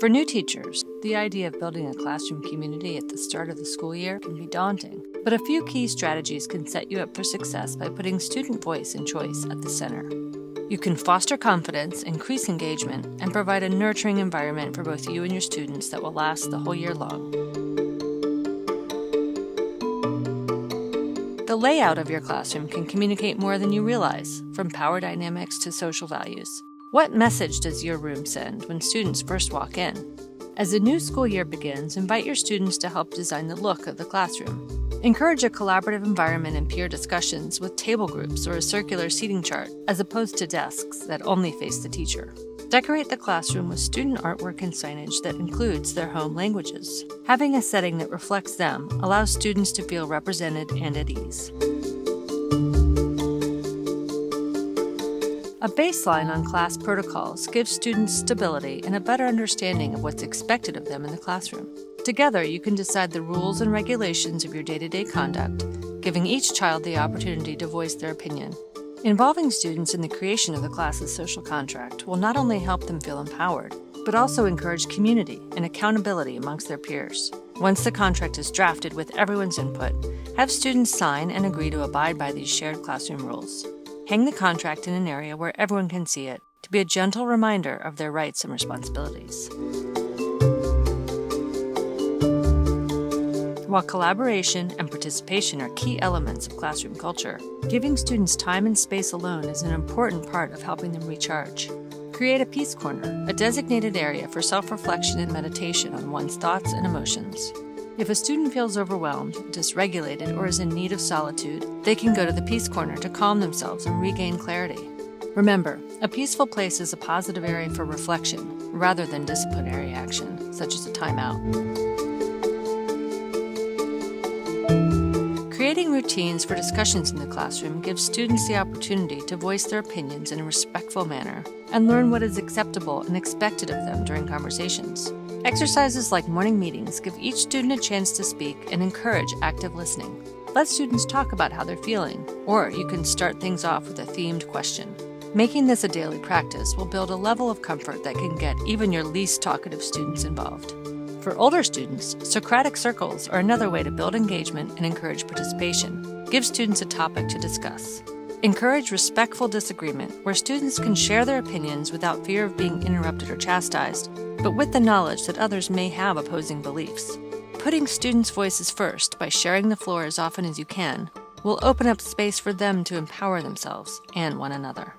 For new teachers, the idea of building a classroom community at the start of the school year can be daunting, but a few key strategies can set you up for success by putting student voice and choice at the center. You can foster confidence, increase engagement, and provide a nurturing environment for both you and your students that will last the whole year long. The layout of your classroom can communicate more than you realize, from power dynamics to social values. What message does your room send when students first walk in? As the new school year begins, invite your students to help design the look of the classroom. Encourage a collaborative environment and peer discussions with table groups or a circular seating chart, as opposed to desks that only face the teacher. Decorate the classroom with student artwork and signage that includes their home languages. Having a setting that reflects them allows students to feel represented and at ease. A baseline on class protocols gives students stability and a better understanding of what's expected of them in the classroom. Together, you can decide the rules and regulations of your day to day conduct, giving each child the opportunity to voice their opinion. Involving students in the creation of the class's social contract will not only help them feel empowered, but also encourage community and accountability amongst their peers. Once the contract is drafted with everyone's input, have students sign and agree to abide by these shared classroom rules. Hang the contract in an area where everyone can see it to be a gentle reminder of their rights and responsibilities. While collaboration and participation are key elements of classroom culture, giving students time and space alone is an important part of helping them recharge. Create a peace corner, a designated area for self reflection and meditation on one's thoughts and emotions. If a student feels overwhelmed, dysregulated, or is in need of solitude, they can go to the Peace Corner to calm themselves and regain clarity. Remember, a peaceful place is a positive area for reflection rather than disciplinary action, such as a timeout. Creating routines for discussions in the classroom gives students the opportunity to voice their opinions in a respectful manner and learn what is acceptable and expected of them during conversations. Exercises like morning meetings give each student a chance to speak and encourage active listening. Let students talk about how they're feeling, or you can start things off with a themed question. Making this a daily practice will build a level of comfort that can get even your least talkative students involved. For older students, Socratic circles are another way to build engagement and encourage participation. Give students a topic to discuss. Encourage respectful disagreement where students can share their opinions without fear of being interrupted or chastised, but with the knowledge that others may have opposing beliefs. Putting students' voices first by sharing the floor as often as you can will open up space for them to empower themselves and one another.